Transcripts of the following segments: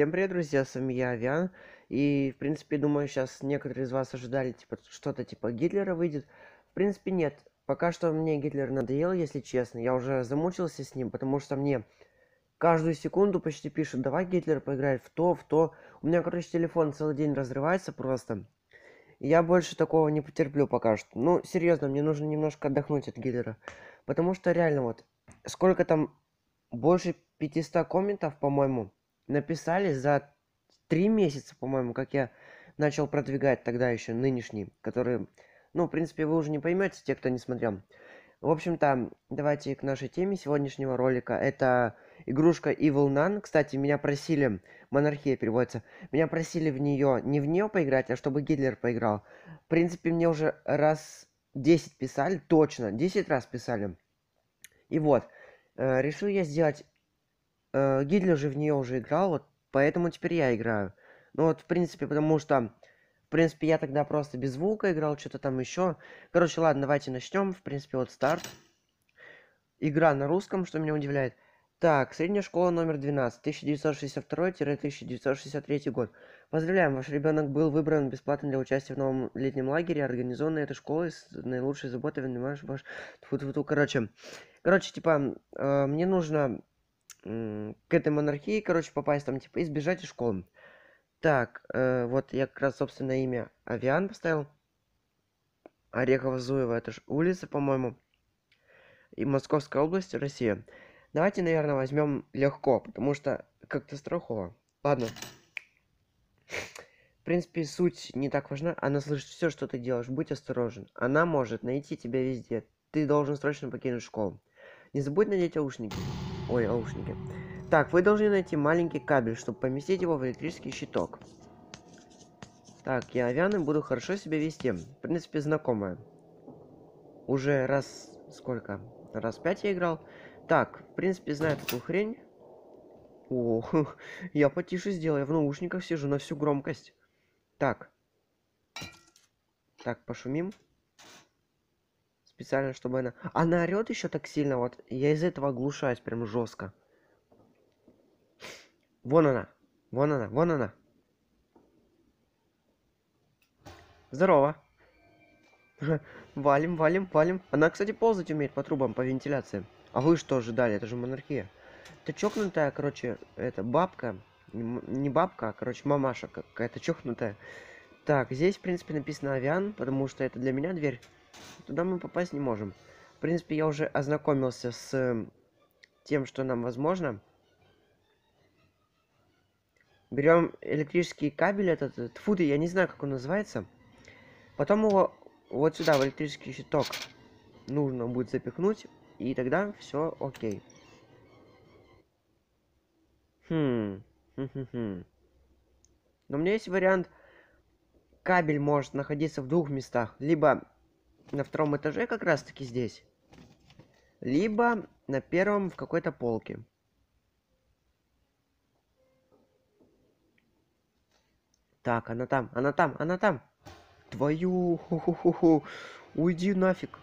Всем привет, друзья, с вами я, Авиан. И, в принципе, думаю, сейчас некоторые из вас ожидали, типа, что-то типа Гитлера выйдет. В принципе, нет. Пока что мне Гитлер надоел, если честно. Я уже замучился с ним, потому что мне каждую секунду почти пишут, давай Гитлер поиграет в то, в то. У меня, короче, телефон целый день разрывается просто. Я больше такого не потерплю пока что. Ну, серьезно, мне нужно немножко отдохнуть от Гитлера. Потому что реально вот, сколько там, больше 500 комментов, по-моему, написали за три месяца, по-моему, как я начал продвигать тогда еще нынешний, который, ну, в принципе, вы уже не поймете, те, кто не смотрел. В общем-то, давайте к нашей теме сегодняшнего ролика. Это игрушка Evil Nun. Кстати, меня просили, монархия переводится, меня просили в нее, не в нее поиграть, а чтобы Гитлер поиграл. В принципе, мне уже раз 10 писали, точно, 10 раз писали. И вот, э, решил я сделать Гитлер же в нее уже играл, вот поэтому теперь я играю. Ну вот, в принципе, потому что, в принципе, я тогда просто без звука играл, что-то там еще. Короче, ладно, давайте начнем. В принципе, вот старт. Игра на русском, что меня удивляет. Так, средняя школа номер 12, 1962-1963 год. Поздравляем, ваш ребенок был выбран бесплатно для участия в новом летнем лагере, организованной этой школой с наилучшей заботой, ваш ваш... Тьфу -тьфу -тьфу. Короче, короче, типа, э, мне нужно к этой монархии, короче, попасть там, типа, избежать из школы. Так, э, вот я как раз, собственно, имя Авиан поставил. Орехово-Зуево, это же улица, по-моему. И Московская область, Россия. Давайте, наверное, возьмем легко, потому что как-то страхово. Ладно. В принципе, суть не так важна. Она слышит все, что ты делаешь. Будь осторожен. Она может найти тебя везде. Ты должен срочно покинуть школу. Не забудь надеть наушники. Ой, наушники. Так, вы должны найти маленький кабель, чтобы поместить его в электрический щиток. Так, я авианы буду хорошо себя вести. В принципе, знакомая. Уже раз... Сколько? Раз пять я играл. Так, в принципе, знаю такую хрень. О, я потише сделаю. Я в наушниках сижу на всю громкость. Так. Так, пошумим. Специально, чтобы она... Она орет еще так сильно, вот. Я из этого оглушаюсь прям жестко. Вон она. Вон она, вон она. Здорово. Валим, валим, валим. Она, кстати, ползать умеет по трубам, по вентиляции. А вы что ожидали? Это же монархия. Это чокнутая, короче, это бабка. Не бабка, а, короче, мамаша какая-то чокнутая. Так, здесь, в принципе, написано авиан, потому что это для меня дверь. Туда мы попасть не можем. В принципе, я уже ознакомился с эм, тем, что нам возможно. Берем электрический кабель этот, тьфу я не знаю, как он называется. Потом его вот сюда, в электрический щиток, нужно будет запихнуть, и тогда все окей. Хм. Но у меня есть вариант. Кабель может находиться в двух местах. Либо на втором этаже как раз таки здесь. Либо на первом в какой-то полке. Так, она там, она там, она там. Твою, ху -ху -ху -ху. уйди нафиг.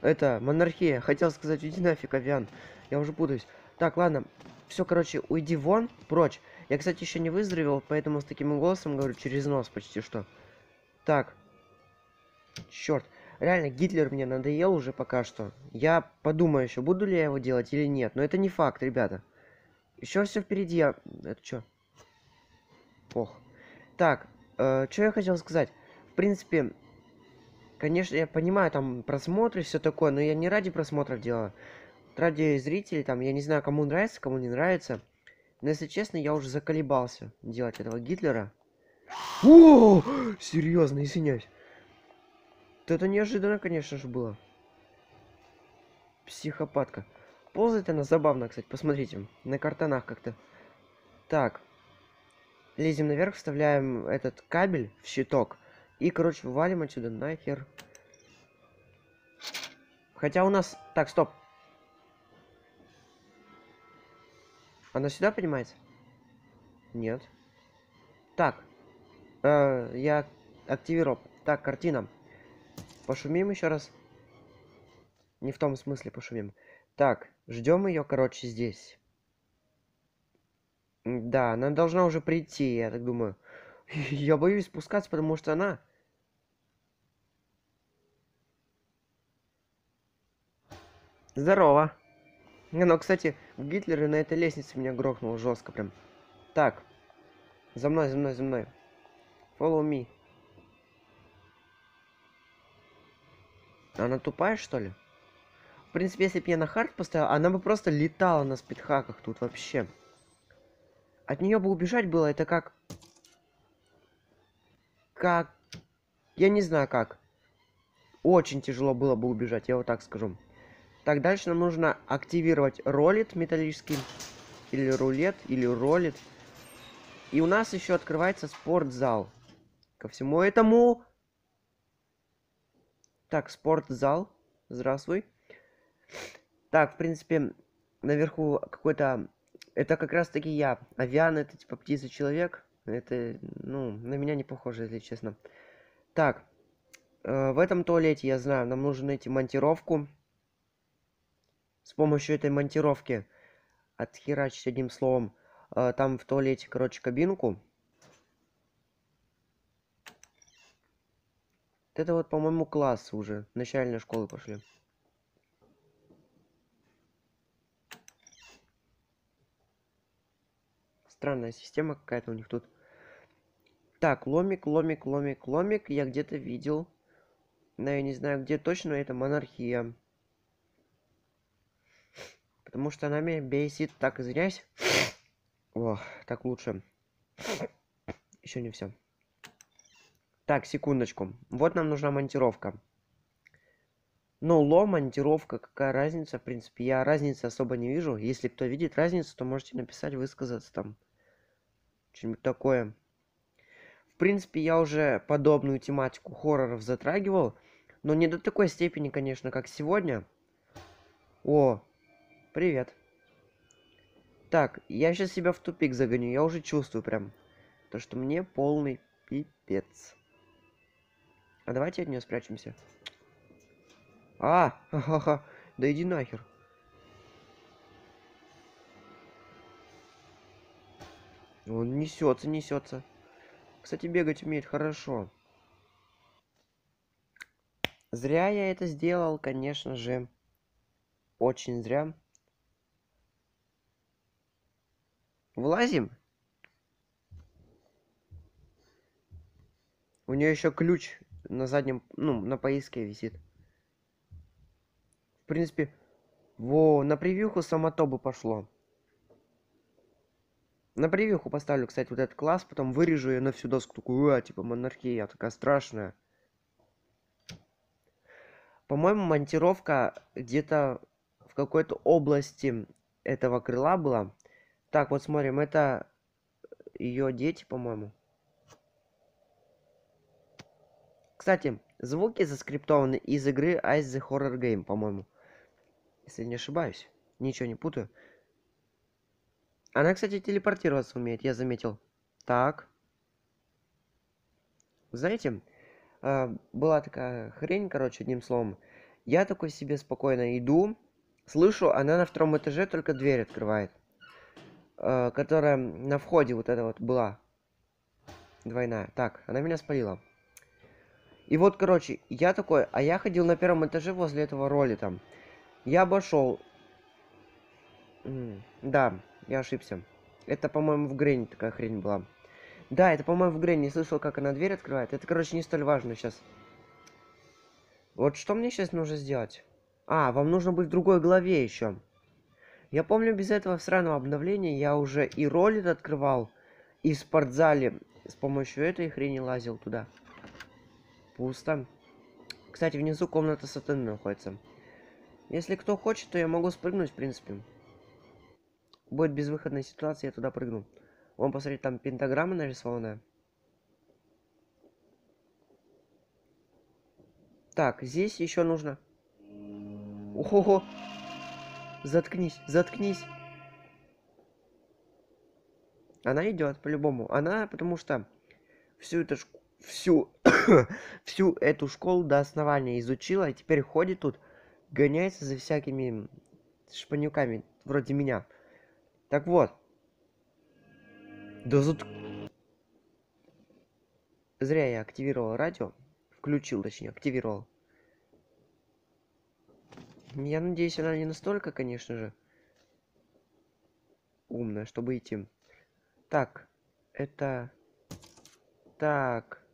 Это, монархия, хотел сказать, уйди нафиг, авиан. Я уже путаюсь. Так, ладно, все, короче, уйди вон, прочь. Я, кстати, еще не выздоровел, поэтому с таким голосом говорю через нос почти что. Так. Черт. Реально, Гитлер мне надоел уже пока что. Я подумаю еще, буду ли я его делать или нет. Но это не факт, ребята. Еще все впереди. Я... Это что? Ох. Так, э, что я хотел сказать. В принципе, конечно, я понимаю, там просмотры, все такое, но я не ради просмотров делаю. Ради зрителей, там, я не знаю, кому нравится, кому не нравится. Но, если честно, я уже заколебался делать этого Гитлера. О, серьезно, извиняюсь. Это неожиданно, конечно же, было. Психопатка. Ползает она забавно, кстати, посмотрите. На картонах как-то. Так. Лезем наверх, вставляем этот кабель в щиток. И, короче, валим отсюда нахер. Хотя у нас... Так, стоп. Она сюда поднимается? Нет. Так. Э, я активировал. Так, картина. Пошумим еще раз. Не в том смысле пошумим. Так, ждем ее, короче, здесь. Да, она должна уже прийти, я так думаю. Я боюсь спускаться, потому что она... Здорово. Но, кстати, Гитлер на этой лестнице меня грохнул жестко прям. Так. За мной, за мной, за мной. Follow me. Она тупая, что ли? В принципе, если бы я на хард поставил, она бы просто летала на спидхаках тут вообще. От нее бы убежать было, это как... Как... Я не знаю как. Очень тяжело было бы убежать, я вот так скажу. Так, дальше нам нужно активировать ролит металлический. Или рулет, или ролит. И у нас еще открывается спортзал. Ко всему этому... Так, спортзал. Здравствуй. Так, в принципе, наверху какой-то... Это как раз таки я. Авиан это типа птица-человек. Это, ну, на меня не похоже, если честно. Так, э, в этом туалете, я знаю, нам нужно найти монтировку. С помощью этой монтировки отхерачить одним словом. Э, там в туалете, короче, кабинку. Это вот, по-моему, класс уже. Начальной школы пошли. Странная система какая-то у них тут. Так, ломик, ломик, ломик, ломик. Я где-то видел. Но я не знаю, где точно, это монархия. Потому что она меня бесит. Так, извиняюсь. О, так лучше. Еще не все. Так, секундочку. Вот нам нужна монтировка. Ну, лом, монтировка, какая разница, в принципе. Я разницы особо не вижу. Если кто видит разницу, то можете написать, высказаться там. Что-нибудь такое. В принципе, я уже подобную тематику хорроров затрагивал. Но не до такой степени, конечно, как сегодня. О, привет. Так, я сейчас себя в тупик загоню. Я уже чувствую прям. То, что мне полный пипец. А давайте от нее спрячемся. А, ха-ха-ха. Да иди нахер. Он несется, несется. Кстати, бегать умеет хорошо. Зря я это сделал, конечно же. Очень зря. Влазим? У нее еще ключ на заднем, ну, на поиске висит. В принципе, во, на превьюху само то бы пошло. На превьюху поставлю, кстати, вот этот класс, потом вырежу ее на всю доску, такую, а, типа монархия, такая страшная. По-моему, монтировка где-то в какой-то области этого крыла была. Так, вот смотрим, это ее дети, по-моему. Кстати, звуки заскриптованы из игры Ice the Horror Game, по-моему. Если не ошибаюсь. Ничего не путаю. Она, кстати, телепортироваться умеет, я заметил. Так. Знаете, э, была такая хрень, короче, одним словом. Я такой себе спокойно иду. Слышу, она на втором этаже только дверь открывает. Э, которая на входе вот эта вот была. Двойная. Так, она меня спалила. И вот, короче, я такой, а я ходил на первом этаже возле этого роли там. Я обошел. Да, я ошибся. Это, по-моему, в Грейне такая хрень была. Да, это, по-моему, в Грейне. Не слышал, как она дверь открывает. Это, короче, не столь важно сейчас. Вот что мне сейчас нужно сделать? А, вам нужно быть в другой главе еще. Я помню, без этого сраного обновления я уже и ролик открывал, и в спортзале с помощью этой хрени лазил туда. Пусто. Кстати, внизу комната сатаны находится. Если кто хочет, то я могу спрыгнуть, в принципе. Будет безвыходная ситуация, я туда прыгну. Вон, посмотреть, там пентаграмма нарисованная. Так, здесь еще нужно... Ого! Заткнись, заткнись. Она идет, по-любому. Она, потому что всю эту всю, всю эту школу до основания изучила, и теперь ходит тут, гоняется за всякими шпанюками, вроде меня. Так вот. Да тут... Зря я активировал радио. Включил, точнее, активировал. Я надеюсь, она не настолько, конечно же, умная, чтобы идти. Так, это... Так.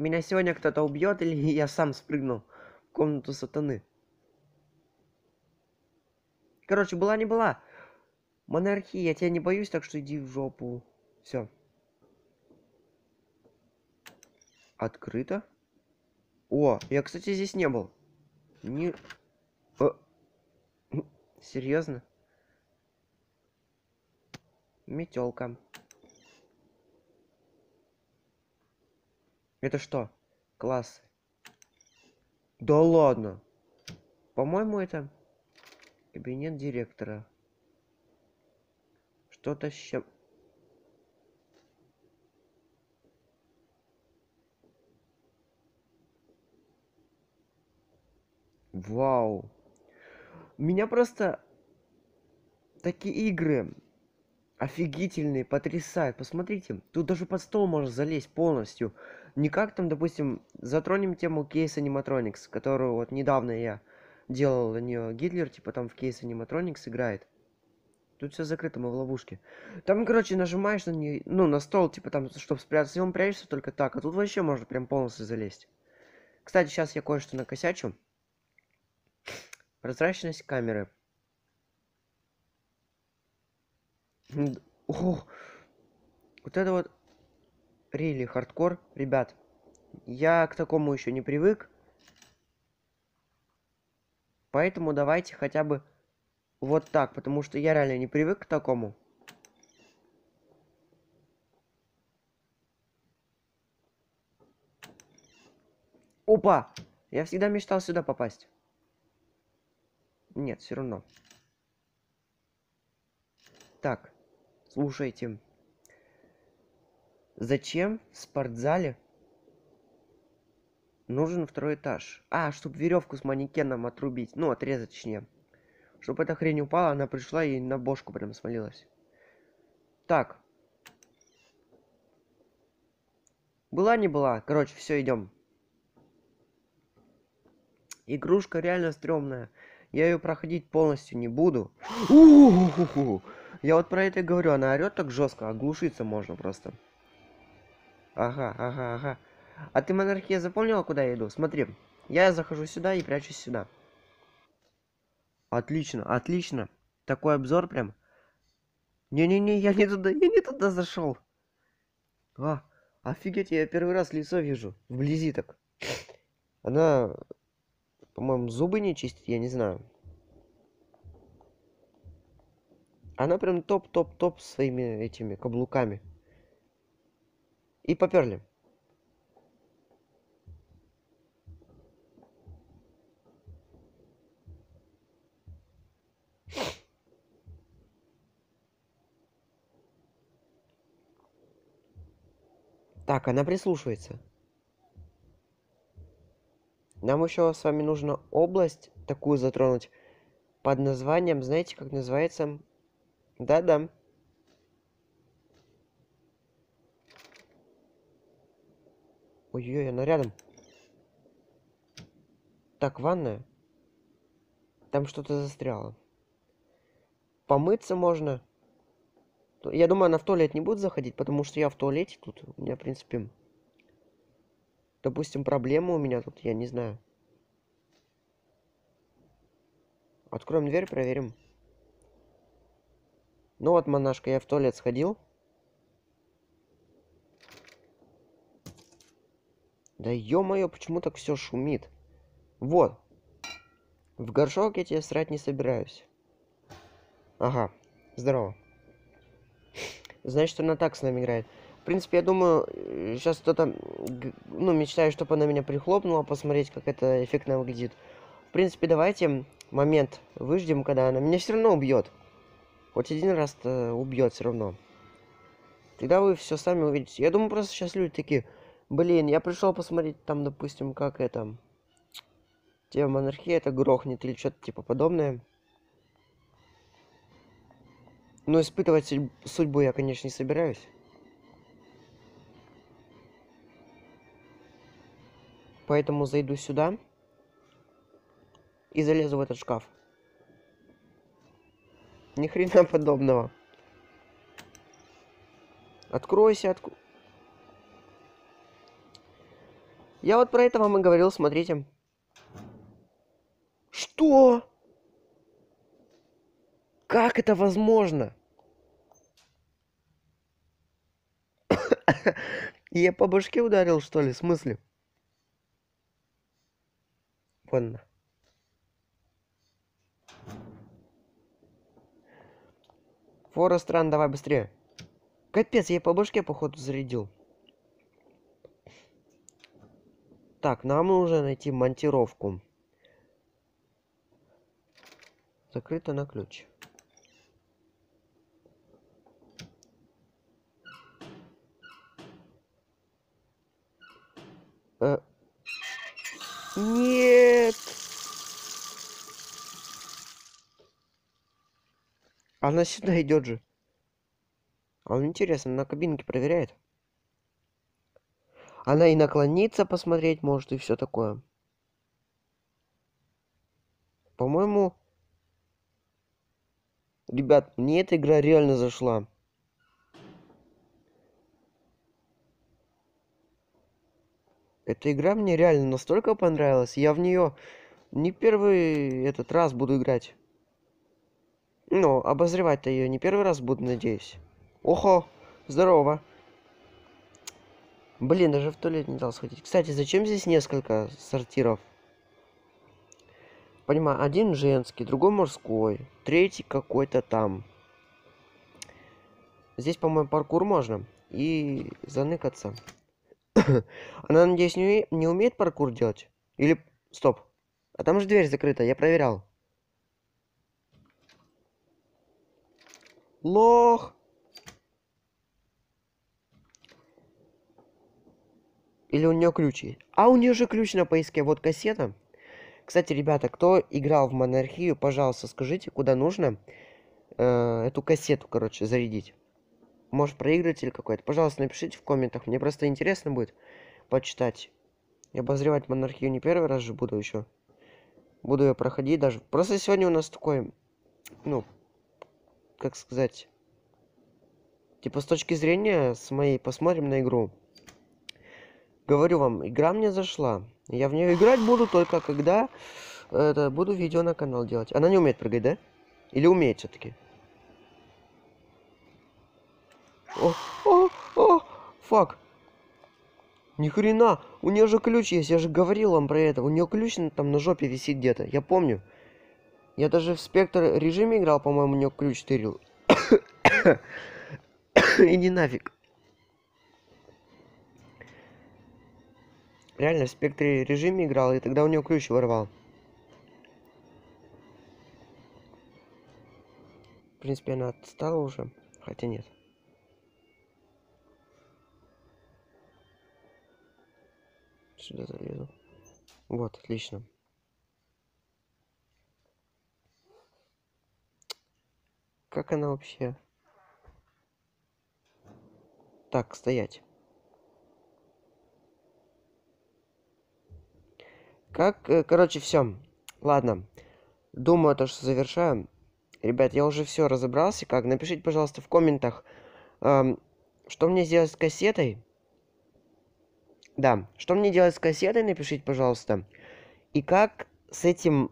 Меня сегодня кто-то убьет или я сам спрыгнул в комнату сатаны? Короче, была не была. Монархия, я тебя не боюсь, так что иди в жопу. Все. Открыто? О, я, кстати, здесь не был. Не... О. Серьезно? Метелка. Это что? Класс. Да ладно. По-моему, это кабинет директора. Что-то с чем... Вау. Меня просто такие игры офигительные, потрясают. Посмотрите, тут даже под стол можно залезть полностью. Не как там, допустим, затронем тему кейс аниматроникс, которую вот недавно я делал на нее Гитлер, типа там в кейс аниматроникс играет. Тут все закрыто, мы в ловушке. Там, короче, нажимаешь на нее, ну, на стол, типа там, чтобы спрятаться, и он прячется только так. А тут вообще можно прям полностью залезть. Кстати, сейчас я кое-что накосячу. Прозрачность камеры. О, вот это вот рели хардкор. Ребят, я к такому еще не привык. Поэтому давайте хотя бы вот так, потому что я реально не привык к такому. Опа! Я всегда мечтал сюда попасть. Нет, все равно. Так, слушайте. Зачем в спортзале нужен второй этаж? А, чтобы веревку с манекеном отрубить. Ну, отрезать точнее. Чтобы эта хрень упала, она пришла и на бошку прям смолилась. Так. Была не была. Короче, все, идем. Игрушка реально стрёмная. Я ее проходить полностью не буду. Я вот про это говорю, она орет так жестко, оглушиться можно просто. Ага, ага, ага. А ты, монархия, запомнила, куда я иду? Смотри, я захожу сюда и прячусь сюда. Отлично, отлично. Такой обзор прям. Не-не-не, я не туда, я не туда зашел. А, офигеть, я первый раз лицо вижу. Вблизи так. Она по-моему, зубы не чистит, я не знаю. Она прям топ-топ-топ своими этими каблуками. И поперли. Так, она прислушивается. Нам еще с вами нужно область такую затронуть под названием, знаете, как называется? Да-да. Ой-ой, она рядом. Так, ванная. Там что-то застряло. Помыться можно. Я думаю, она в туалет не будет заходить, потому что я в туалете тут. У меня, в принципе, Допустим, проблема у меня тут, я не знаю. Откроем дверь, проверим. Ну вот, монашка, я в туалет сходил. Да ё-моё, почему так все шумит? Вот. В горшок я тебе срать не собираюсь. Ага, здорово. Значит, она так с нами играет. В принципе, я думаю, сейчас кто-то, ну, мечтаю, чтобы она меня прихлопнула, посмотреть, как это эффектно выглядит. В принципе, давайте момент выждем, когда она меня все равно убьет. Хоть один раз убьет все равно. Тогда вы все сами увидите. Я думаю, просто сейчас люди такие, блин, я пришел посмотреть там, допустим, как это, тема монархии это грохнет или что-то типа подобное. Но испытывать судь- судьбу я, конечно, не собираюсь. Поэтому зайду сюда и залезу в этот шкаф. Ни хрена подобного. Откройся, отку... Я вот про это вам и говорил, смотрите. Что? Как это возможно? Я по башке ударил, что ли? В смысле? Ладно. Форестран, давай быстрее. Капец, я по башке, походу, зарядил. Так, нам нужно найти монтировку. Закрыто на ключ. Э, Нет! Она сюда идет же. А он интересно, на кабинке проверяет. Она и наклониться посмотреть может, и все такое. По-моему... Ребят, мне эта игра реально зашла. Эта игра мне реально настолько понравилась. Я в нее не первый этот раз буду играть. Ну, обозревать-то ее не первый раз буду, надеюсь. Охо, здорово. Блин, даже в туалет не дал сходить. Кстати, зачем здесь несколько сортиров? Понимаю, один женский, другой мужской, третий какой-то там. Здесь, по-моему, паркур можно. И заныкаться. Она, надеюсь, не, не умеет паркур делать? Или... Стоп. А там же дверь закрыта, я проверял. Лох! Или у нее ключ есть? А у нее же ключ на поиске. Вот кассета. Кстати, ребята, кто играл в монархию, пожалуйста, скажите, куда нужно э, эту кассету, короче, зарядить. Может, проигрыватель какой-то. Пожалуйста, напишите в комментах. Мне просто интересно будет почитать. И обозревать монархию не первый раз же буду еще. Буду ее проходить даже. Просто сегодня у нас такой, ну, как сказать, типа с точки зрения с моей посмотрим на игру. Говорю вам, игра мне зашла. Я в нее играть буду только когда это, буду видео на канал делать. Она не умеет прыгать, да? Или умеет все-таки? О, о, о, фак. Ни хрена, у нее же ключ есть, я же говорил вам про это. У нее ключ там на жопе висит где-то, я помню. Я даже в спектр режиме играл, по-моему, у нее ключ тырил. Иди нафиг. Реально, в спектре режиме играл, и тогда у нее ключ ворвал. В принципе, она отстала уже, хотя нет. Сюда залезу. Вот, отлично. Как она вообще? Так, стоять. Как, э, короче, все. Ладно. Думаю, то, что завершаем. Ребят, я уже все разобрался. Как? Напишите, пожалуйста, в комментах, эм, что мне сделать с кассетой. Да, что мне делать с кассетой, напишите, пожалуйста. И как с этим...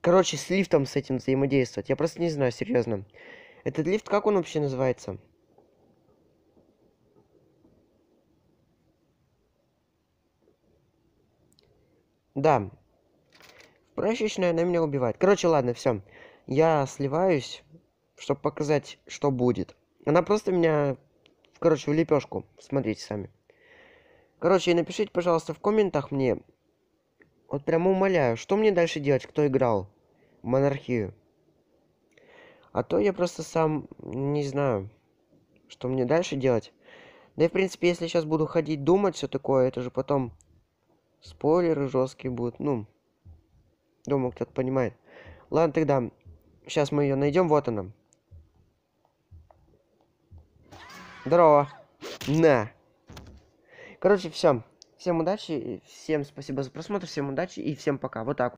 Короче, с лифтом с этим взаимодействовать. Я просто не знаю, серьезно. Этот лифт, как он вообще называется? Да. В прачечной она меня убивает. Короче, ладно, все. Я сливаюсь, чтобы показать, что будет. Она просто меня, короче, в лепешку. Смотрите сами. Короче, и напишите, пожалуйста, в комментах мне. Вот прямо умоляю, что мне дальше делать, кто играл в монархию. А то я просто сам не знаю, что мне дальше делать. Да и, в принципе, если сейчас буду ходить думать все такое, это же потом спойлеры жесткие будут. Ну, думаю, кто-то понимает. Ладно, тогда. Сейчас мы ее найдем. Вот она. Здорово. На. Короче, все. Всем удачи, всем спасибо за просмотр, всем удачи и всем пока. Вот так.